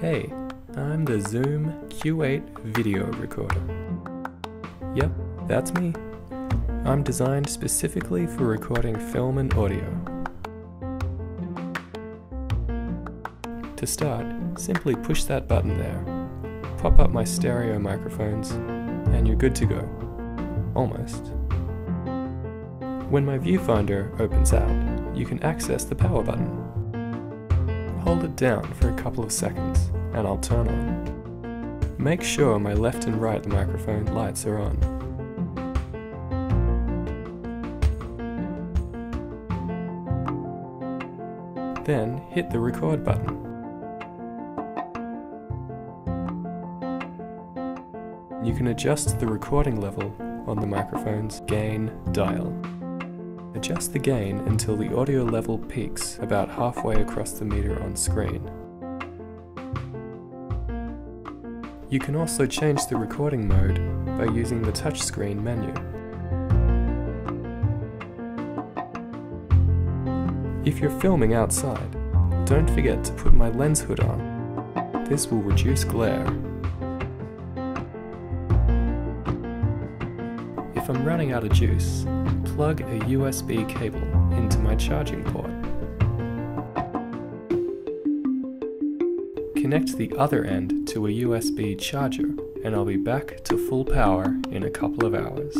Hey, I'm the Zoom Q8 video recorder. Yep, that's me. I'm designed specifically for recording film and audio. To start, simply push that button there. Pop up my stereo microphones, and you're good to go. Almost. When my viewfinder opens out, you can access the power button. Hold it down for a couple of seconds, and I'll turn on. Make sure my left and right microphone lights are on. Then hit the record button. You can adjust the recording level on the microphone's gain dial. Adjust the gain until the audio level peaks about halfway across the meter on screen. You can also change the recording mode by using the touchscreen menu. If you're filming outside, don't forget to put my lens hood on. This will reduce glare. If I'm running out of juice, plug a USB cable into my charging port. Connect the other end to a USB charger and I'll be back to full power in a couple of hours.